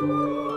Música